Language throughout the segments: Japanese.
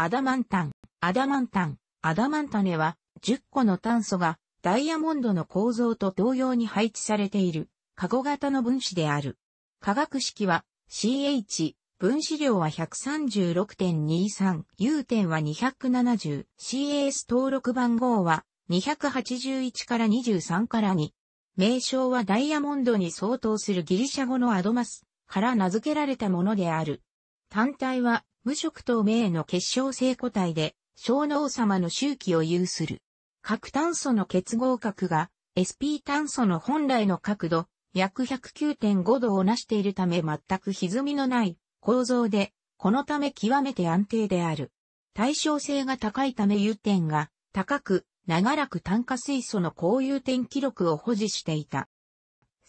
アダマンタン、アダマンタン、アダマンタネは10個の炭素がダイヤモンドの構造と同様に配置されている、カゴ型の分子である。化学式は CH、分子量は136.23、U 点は270、CAS 登録番号は281から23から2。名称はダイヤモンドに相当するギリシャ語のアドマスから名付けられたものである。単体は無色透明の結晶性固体で小脳様の周期を有する。核炭素の結合角が SP 炭素の本来の角度約109.5度をなしているため全く歪みのない構造で、このため極めて安定である。対称性が高いため融点が高く長らく炭化水素の高融点記録を保持していた。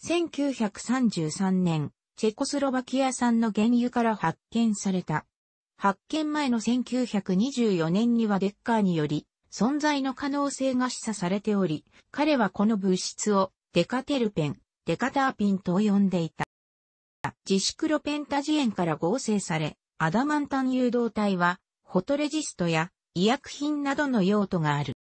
1933年、チェコスロバキア産の原油から発見された。発見前の1924年にはデッカーにより存在の可能性が示唆されており、彼はこの物質をデカテルペン、デカターピンと呼んでいた。ジシクロペンタジエンから合成され、アダマンタン誘導体は、フォトレジストや医薬品などの用途がある。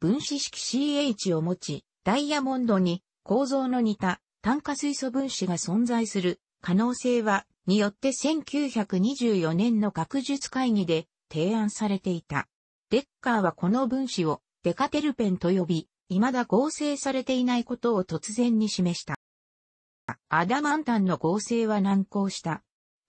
分子式 CH を持ち、ダイヤモンドに構造の似た炭化水素分子が存在する可能性は、によって1924年の学術会議で提案されていた。デッカーはこの分子をデカテルペンと呼び、未だ合成されていないことを突然に示した。アダマンタンの合成は難航した。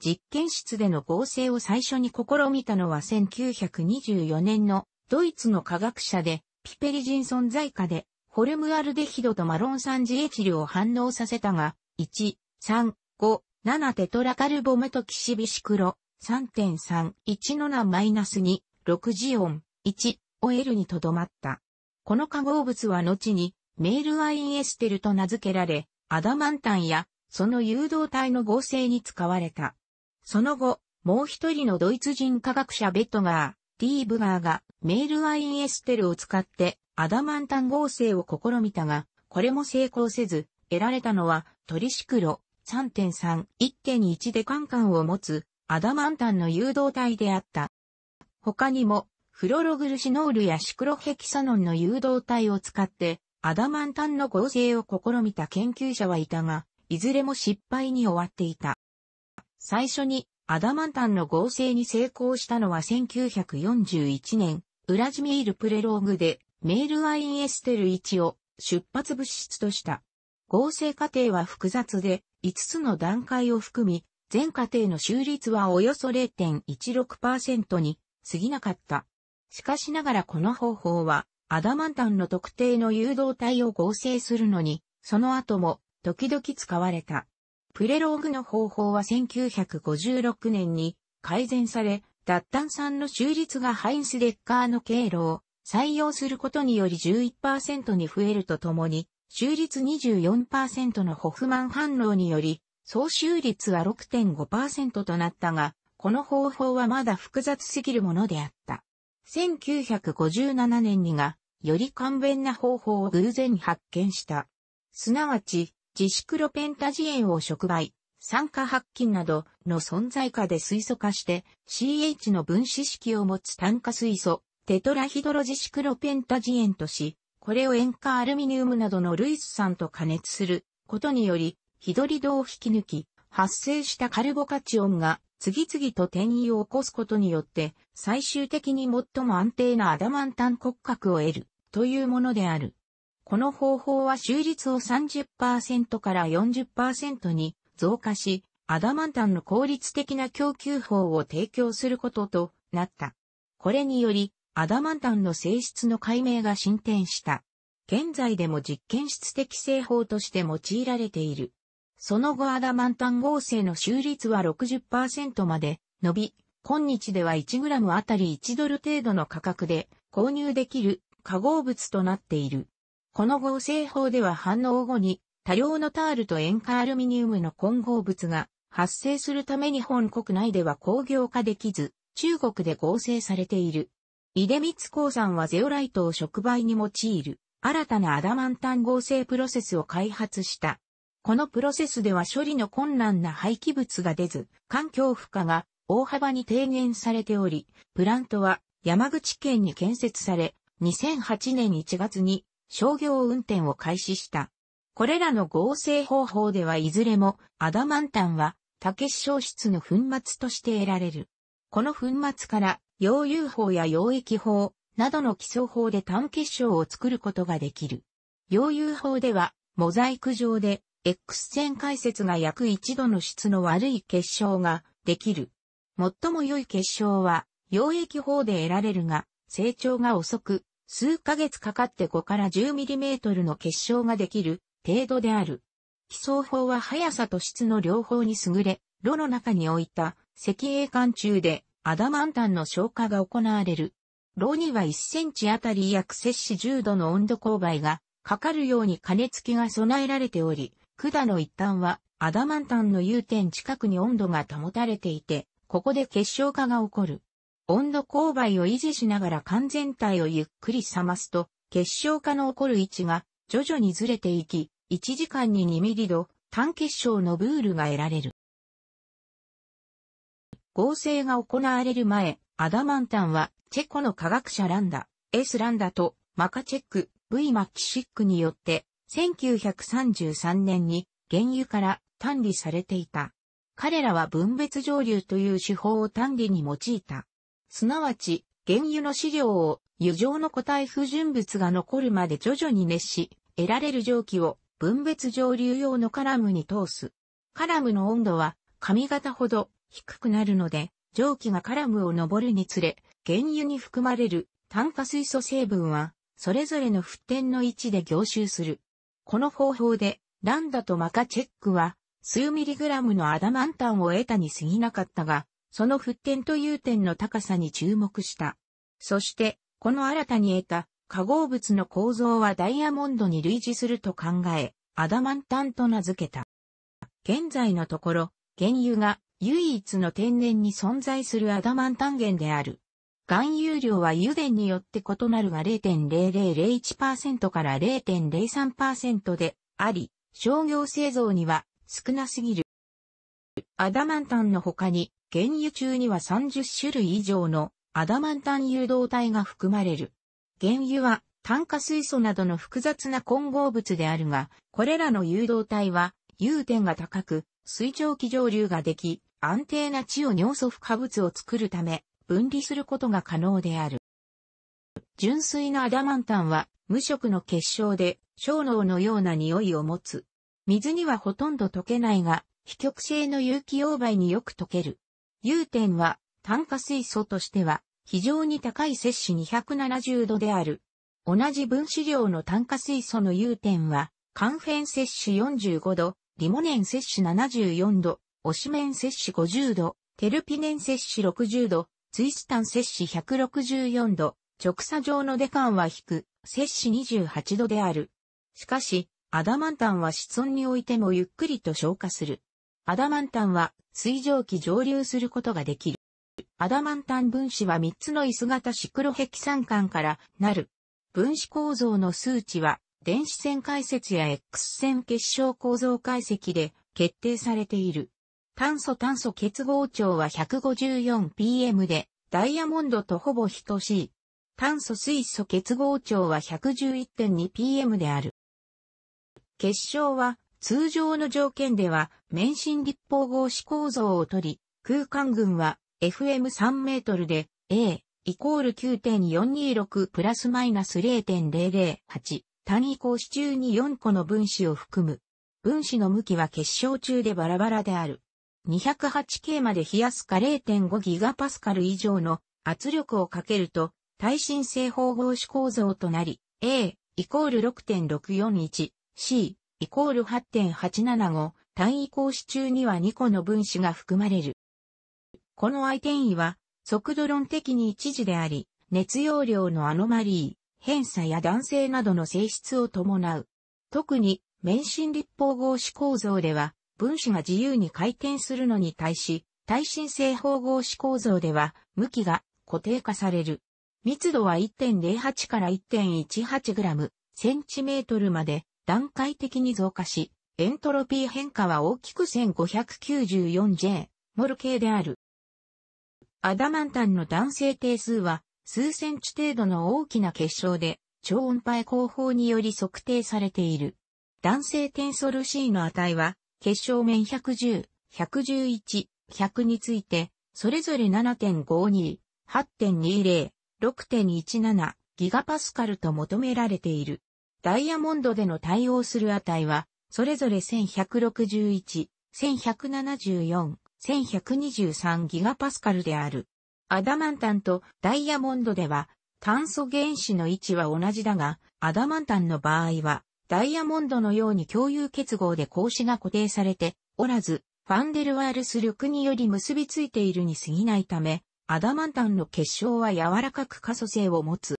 実験室での合成を最初に試みたのは1924年のドイツの科学者でピペリジン存在下で、ホルムアルデヒドとマロン酸ジエチルを反応させたが、1、3、5、7テトラカルボメトキシビシクロ、3.3、1のナマイナス2、6ジオン、1、オエルにとどまった。この化合物は後にメールアインエステルと名付けられ、アダマンタンやその誘導体の合成に使われた。その後、もう一人のドイツ人科学者ベットガー、ディーブガーがメールアインエステルを使ってアダマンタン合成を試みたが、これも成功せず、得られたのはトリシクロ3.3、1.1でカンカンを持つアダマンタンの誘導体であった。他にも、フロログルシノールやシクロヘキサノンの誘導体を使ってアダマンタンの合成を試みた研究者はいたが、いずれも失敗に終わっていた。最初にアダマンタンの合成に成功したのは1941年、ウラジミール・プレローグでメールアインエステル1を出発物質とした。合成過程は複雑で5つの段階を含み、全過程の収率はおよそ0.16%に過ぎなかった。しかしながらこの方法はアダマンタンの特定の誘導体を合成するのに、その後も時々使われた。プレローグの方法は1956年に改善され、脱炭酸の収率がハインス・デッカーの経路を採用することにより11%に増えるとともに、収率24%のホフマン反応により、総収率は6.5%となったが、この方法はまだ複雑すぎるものであった。1957年にが、より簡便な方法を偶然発見した。すなわち、ジシクロペンタジエンを触媒、酸化白金などの存在下で水素化して CH の分子式を持つ炭化水素、テトラヒドロジシクロペンタジエンとし、これを塩化アルミニウムなどのルイス酸と加熱することにより、ヒドリドを引き抜き、発生したカルボカチオンが次々と転移を起こすことによって、最終的に最も安定なアダマンタン骨格を得るというものである。この方法は収率を30%から40%に増加し、アダマンタンの効率的な供給法を提供することとなった。これにより、アダマンタンの性質の解明が進展した。現在でも実験室的製法として用いられている。その後アダマンタン合成の収率は60%まで伸び、今日では 1g あたり1ドル程度の価格で購入できる化合物となっている。この合成法では反応後に多量のタールと塩化アルミニウムの混合物が発生するため日本国内では工業化できず、中国で合成されている。井出光鉱山はゼオライトを触媒に用いる新たなアダマンタン合成プロセスを開発した。このプロセスでは処理の困難な廃棄物が出ず、環境負荷が大幅に低減されており、プラントは山口県に建設され、2008年1月に商業運転を開始した。これらの合成方法ではいずれもアダマンタンは竹消失の粉末として得られる。この粉末から溶融法や溶液法などの基礎法で単結晶を作ることができる。溶融法ではモザイク上で X 線解説が約1度の質の悪い結晶ができる。最も良い結晶は溶液法で得られるが成長が遅く数ヶ月かかって5から 10mm の結晶ができる程度である。基礎法は速さと質の両方に優れ、炉の中に置いた石英管中でアダマンタンの消化が行われる。炉には1センチあたり約摂氏10度の温度勾配がかかるように加熱器が備えられており、管の一端はアダマンタンの融点近くに温度が保たれていて、ここで結晶化が起こる。温度勾配を維持しながら完全体をゆっくり冷ますと、結晶化の起こる位置が徐々にずれていき、1時間に2ミリ度、単結晶のブールが得られる。合成が行われる前、アダマンタンは、チェコの科学者ランダ、S ランダとマカチェック、V マキシックによって、1933年に原油から単理されていた。彼らは分別蒸留という手法を単理に用いた。すなわち、原油の資料を油状の固体不純物が残るまで徐々に熱し、得られる蒸気を分別蒸留用のカラムに通す。カラムの温度は髪型ほど低くなるので、蒸気がカラムを登るにつれ、原油に含まれる炭化水素成分は、それぞれの沸点の位置で凝集する。この方法で、ランダとマカチェックは、数ミリグラムのアダマンタンを得たに過ぎなかったが、その沸点と融点の高さに注目した。そして、この新たに得た化合物の構造はダイヤモンドに類似すると考え、アダマンタンと名付けた。現在のところ、原油が唯一の天然に存在するアダマンタン源である。含有量は油田によって異なるが0.0001%から0.03%であり、商業製造には少なすぎる。アダマンタンの他に原油中には30種類以上のアダマンタン誘導体が含まれる。原油は炭化水素などの複雑な混合物であるが、これらの誘導体は融点が高く、水蒸気蒸留ができ、安定な地を尿素負荷物を作るため、分離することが可能である。純粋なアダマンタンは無色の結晶で小脳のような匂いを持つ。水にはほとんど溶けないが、非極性の有機溶媒によく溶ける。融点は炭化水素としては非常に高い摂氏270度である。同じ分子量の炭化水素の融点は、カンフェン摂氏45度、リモネン摂氏74度、オシメン摂氏50度、テルピネン摂氏60度、ツイスタン摂氏164度、直差状のデカンは引く、摂氏28度である。しかし、アダマンタンは室温においてもゆっくりと消化する。アダマンタンは水蒸気蒸留することができる。アダマンタン分子は3つの椅子型シクロヘキサン管からなる。分子構造の数値は電子線解説や X 線結晶構造解析で決定されている。炭素炭素結合調は 154pm でダイヤモンドとほぼ等しい。炭素水素結合調は 111.2pm である。結晶は通常の条件では免震立方合子構造をとり、空間群は FM3 メートルで A イコール9.426プラスマイナス0.008単位格子中に4個の分子を含む。分子の向きは結晶中でバラバラである。208K まで冷やすか0.5ギガパスカル以上の圧力をかけると耐震性縫合子構造となり A イコール6.641 C イコール8.875単位格子中には2個の分子が含まれる。この相転位は、速度論的に一時であり、熱容量のアノマリー、変差や弾性などの性質を伴う。特に、免震立方合子構造では、分子が自由に回転するのに対し、耐震性方合子構造では、向きが固定化される。密度は1.08から1.18グラム、センチメートルまで段階的に増加し、エントロピー変化は大きく 1594J、モル系である。アダマンタンの弾性定数は数センチ程度の大きな結晶で超音波へ工法により測定されている。弾性テンソル C の値は結晶面110、111、100についてそれぞれ7.52、8.20、6.17ギガパスカルと求められている。ダイヤモンドでの対応する値はそれぞれ1161、1174、1123ギガパスカルである。アダマンタンとダイヤモンドでは炭素原子の位置は同じだが、アダマンタンの場合はダイヤモンドのように共有結合で格子が固定されておらず、ファンデルワールス力により結びついているに過ぎないため、アダマンタンの結晶は柔らかく可塑性を持つ。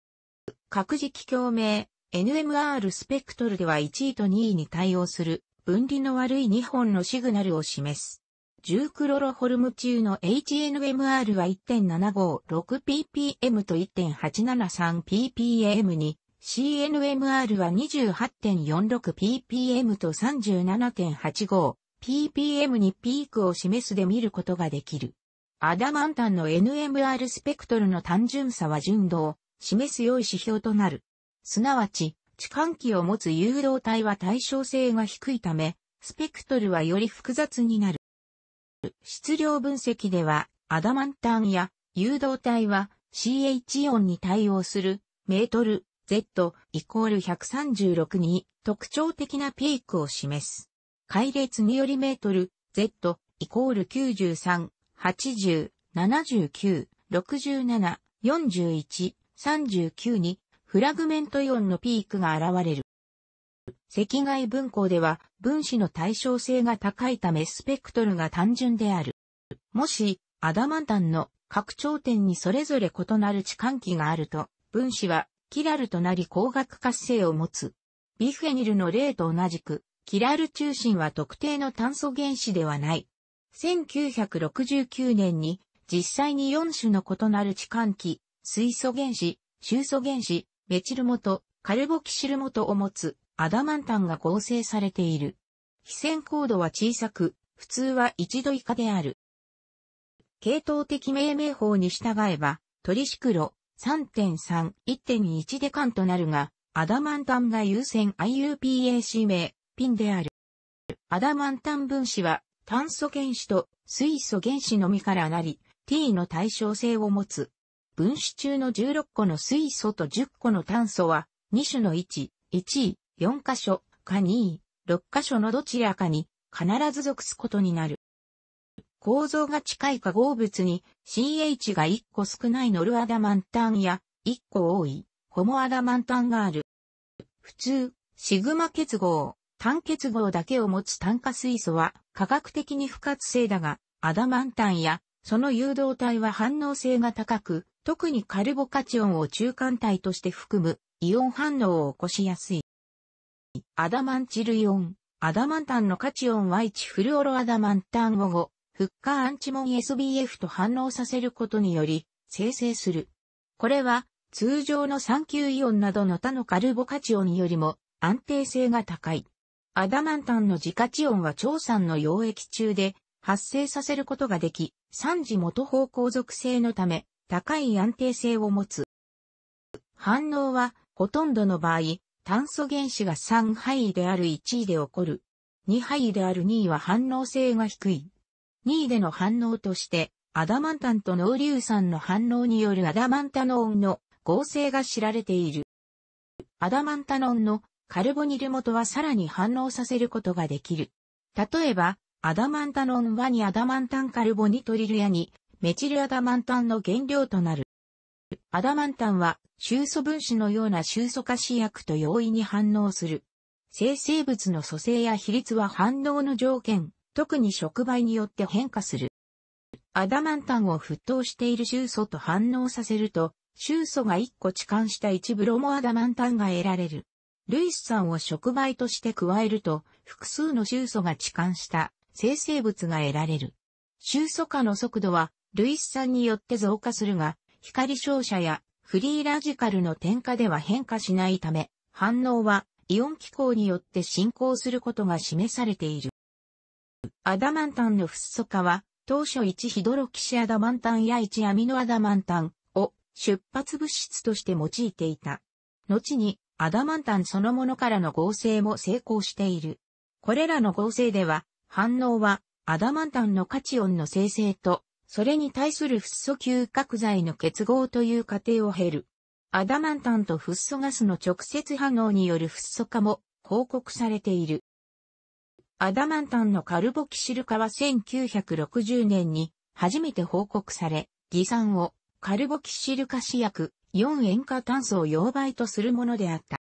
各磁気共鳴、NMR スペクトルでは1位と2位に対応する分離の悪い2本のシグナルを示す。10クロロホルム中の HNMR は 1.756ppm と 1.873ppm に、CNMR は 28.46ppm と 37.85ppm にピークを示すで見ることができる。アダマンタンの NMR スペクトルの単純さは純度を示す良い指標となる。すなわち、置換器を持つ誘導体は対称性が低いため、スペクトルはより複雑になる。質量分析では、アダマンタンや誘導体は CH イオンに対応するメートル Z イコール136に特徴的なピークを示す。解列によりメートル Z イコール93、80、79、67、41、39にフラグメントイオンのピークが現れる。赤外分光では分子の対称性が高いためスペクトルが単純である。もし、アダマンタンの各頂点にそれぞれ異なる置換器があると、分子はキラルとなり光学活性を持つ。ビフェニルの例と同じく、キラル中心は特定の炭素原子ではない。1969年に実際に4種の異なる置換器、水素原子、臭素原子、メチル元、カルボキシル元を持つアダマンタンが合成されている。非線高度は小さく、普通は1度以下である。系統的命名法に従えば、トリシクロ3.3、1.1デカンとなるが、アダマンタンが優先 IUPAC 名、ピンである。アダマンタン分子は炭素原子と水素原子のみからなり、T の対称性を持つ。分子中の16個の水素と10個の炭素は、2種の位置、1位、4箇所、か2位、6箇所のどちらかに必ず属すことになる。構造が近い化合物に CH が1個少ないノルアダマンタンや1個多いホモアダマンタンがある。普通、シグマ結合、単結合だけを持つ炭化水素は科学的に不活性だが、アダマンタンやその誘導体は反応性が高く、特にカルボカチオンを中間体として含むイオン反応を起こしやすい。アダマンチルイオン、アダマンタンのカチオンは1フルオロアダマンタンを5、フッカーアンチモン SBF と反応させることにより生成する。これは通常の酸球イオンなどの他のカルボカチオンよりも安定性が高い。アダマンタンの自家チオンは超酸の溶液中で発生させることができ、3次元方向属性のため高い安定性を持つ。反応はほとんどの場合、炭素原子が3範囲である1位で起こる。2範囲である2位は反応性が低い。2位での反応として、アダマンタンと濃硫酸の反応によるアダマンタノンの合成が知られている。アダマンタノンのカルボニル元はさらに反応させることができる。例えば、アダマンタノンはにアダマンタンカルボニトリルやにメチルアダマンタンの原料となる。アダマンタンは臭素分子のような臭素化試薬と容易に反応する。生成物の組成や比率は反応の条件、特に触媒によって変化する。アダマンタンを沸騰している臭素と反応させると、臭素が1個置換した一ブロモアダマンタンが得られる。ルイス酸を触媒として加えると、複数の臭素が置換した生成物が得られる。臭素化の速度は、ルイス酸によって増加するが、光照射やフリーラジカルの点火では変化しないため、反応はイオン気候によって進行することが示されている。アダマンタンのフッ素化は、当初1ヒドロキシアダマンタンや1アミノアダマンタンを出発物質として用いていた。後にアダマンタンそのものからの合成も成功している。これらの合成では反応はアダマンタンのカチオンの生成とそれに対するフッ素吸核剤の結合という過程を経る。アダマンタンとフッ素ガスの直接反応によるフッ素化も報告されている。アダマンタンのカルボキシル化は1960年に初めて報告され、偽酸をカルボキシル化試薬4塩化炭素を溶媒とするものであった。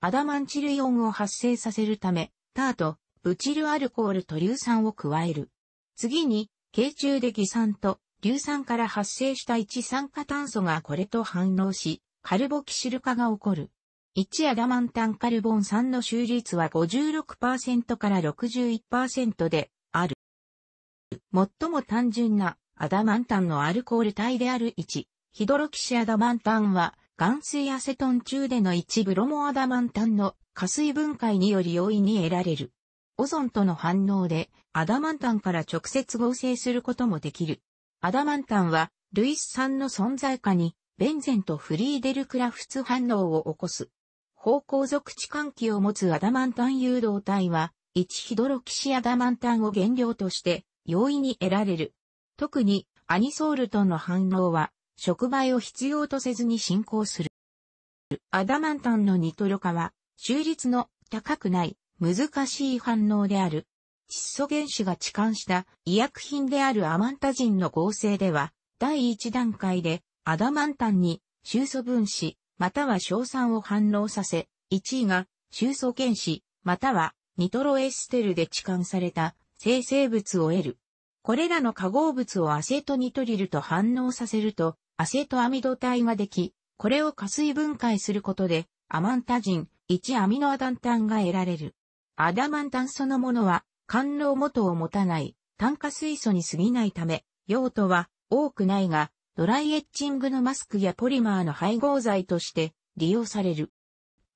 アダマンチルイオンを発生させるため、タート、ブチルアルコールと硫酸を加える。次に、軽中で偽酸と硫酸から発生した一酸化炭素がこれと反応し、カルボキシル化が起こる。1アダマンタンカルボン酸の収率は56%から61%である。最も単純なアダマンタンのアルコール体である1、ヒドロキシアダマンタンは、含水アセトン中での1ブロモアダマンタンの加水分解により容易に得られる。オゾンとの反応でアダマンタンから直接合成することもできる。アダマンタンは、ルイス酸の存在下に、ベンゼンとフリーデルクラフツ反応を起こす。方向属地換気を持つアダマンタン誘導体は、1ヒドロキシアダマンタンを原料として容易に得られる。特にアニソールとの反応は、触媒を必要とせずに進行する。アダマンタンのニトロ化は、収率の高くない難しい反応である。窒素原子が置換した医薬品であるアマンタジンの合成では、第一段階でアダマンタンに臭素分子、または硝酸を反応させ、1位が臭素原子、またはニトロエステルで置換された生成物を得る。これらの化合物をアセトニトリルと反応させると、アセトアミド体ができ、これを加水分解することで、アマンタジン、1アミノアダンタンが得られる。アダマンタンそのものは、官能元を持たない炭化水素に過ぎないため、用途は多くないが、ドライエッチングのマスクやポリマーの配合剤として利用される。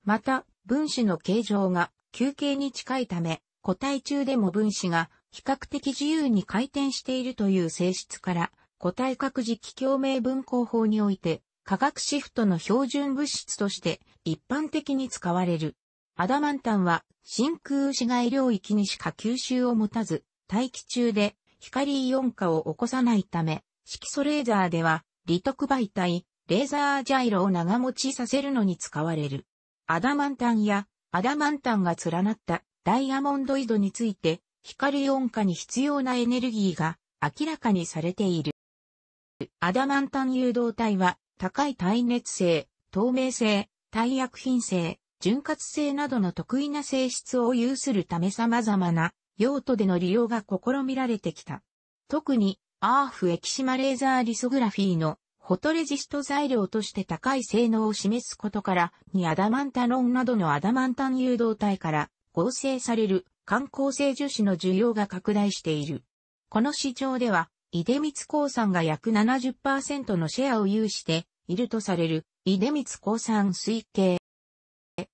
また、分子の形状が球形に近いため、固体中でも分子が比較的自由に回転しているという性質から、固体各磁気共鳴分光法において、化学シフトの標準物質として一般的に使われる。アダマンタンは真空視外領域にしか吸収を持たず、大気中で光イオン化を起こさないため、色素レーザーでは、利得媒体、レーザージャイロを長持ちさせるのに使われる。アダマンタンやアダマンタンが連なったダイヤモンドイドについて、光音化に必要なエネルギーが明らかにされている。アダマンタン誘導体は高い耐熱性、透明性、耐薬品性、潤滑性などの得意な性質を有するため様々な用途での利用が試みられてきた。特にアーフ液島レーザーリソグラフィーのフォトレジスト材料として高い性能を示すことから、にアダマンタロンなどのアダマンタン誘導体から合成される観光性樹脂の需要が拡大している。この市場では、出光鉱産が約70%のシェアを有しているとされる、出光鉱産推計。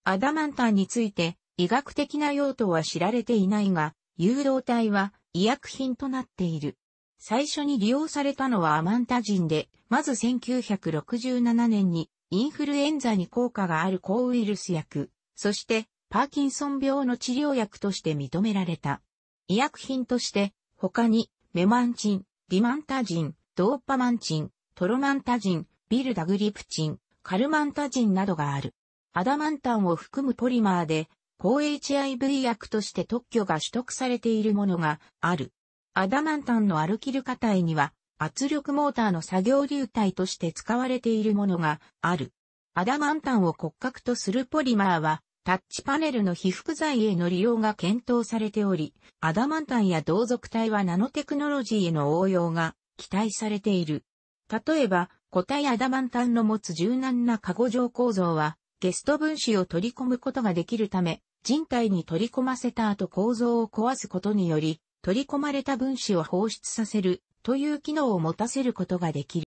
アダマンタンについて医学的な用途は知られていないが、誘導体は医薬品となっている。最初に利用されたのはアマンタジンで、まず1967年にインフルエンザに効果がある抗ウイルス薬、そしてパーキンソン病の治療薬として認められた。医薬品として他にメマンチン、ビマンタジン、ドーパマンチン、トロマンタジン、ビルダグリプチン、カルマンタジンなどがある。アダマンタンを含むポリマーで抗 HIV 薬として特許が取得されているものがある。アダマンタンのアルキル化体には圧力モーターの作業流体として使われているものがある。アダマンタンを骨格とするポリマーはタッチパネルの被覆材への利用が検討されており、アダマンタンや同族体はナノテクノロジーへの応用が期待されている。例えば、固体アダマンタンの持つ柔軟なカゴ状構造は、ゲスト分子を取り込むことができるため、人体に取り込ませた後構造を壊すことにより、取り込まれた分子を放出させるという機能を持たせることができる。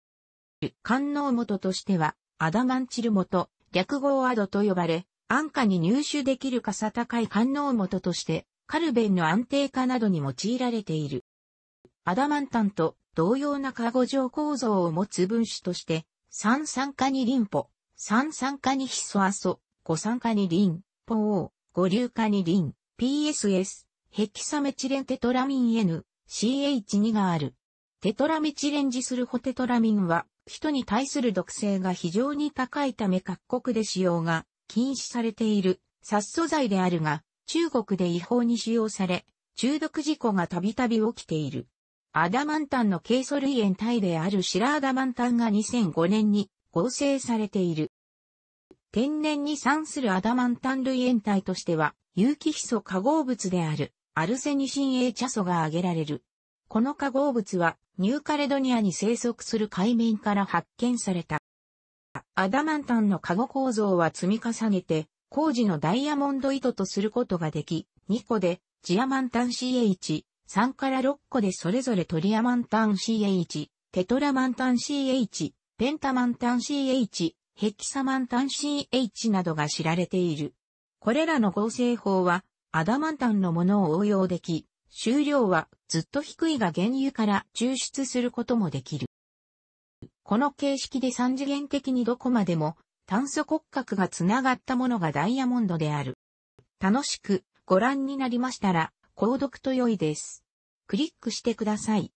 官能元としては、アダマンチル元、略号アドと呼ばれ、安価に入手できる傘高い官能元として、カルベンの安定化などに用いられている。アダマンタンと同様なカゴ状構造を持つ分子として、三酸化にリンポ、三酸化にヒ素アソ、五酸化にリン、ポー、五硫化にリン、PSS、ヘキサメチレンテトラミン N、CH2 がある。テトラメチレンジスルホテトラミンは、人に対する毒性が非常に高いため各国で使用が禁止されている殺素剤であるが、中国で違法に使用され、中毒事故がたびたび起きている。アダマンタンのケイ素類塩体であるシラーダマンタンが2005年に合成されている。天然に産するアダマンタン類塩体としては、有機ヒ素化合物であるアルセニシン A 茶素が挙げられる。この化合物はニューカレドニアに生息する海面から発見された。アダマンタンの化合構造は積み重ねて、工事のダイヤモンド糸とすることができ、2個でジアマンタン CH、3から6個でそれぞれトリアマンタン CH、テトラマンタン CH、ペンタマンタン CH、ヘキサマンタン CH などが知られている。これらの合成法は、アダマンタンのものを応用でき、収量はずっと低いが原油から抽出することもできる。この形式で三次元的にどこまでも炭素骨格がつながったものがダイヤモンドである。楽しくご覧になりましたら、購読と良いです。クリックしてください。